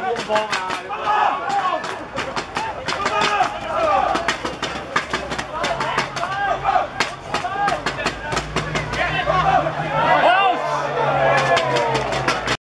我有包啊。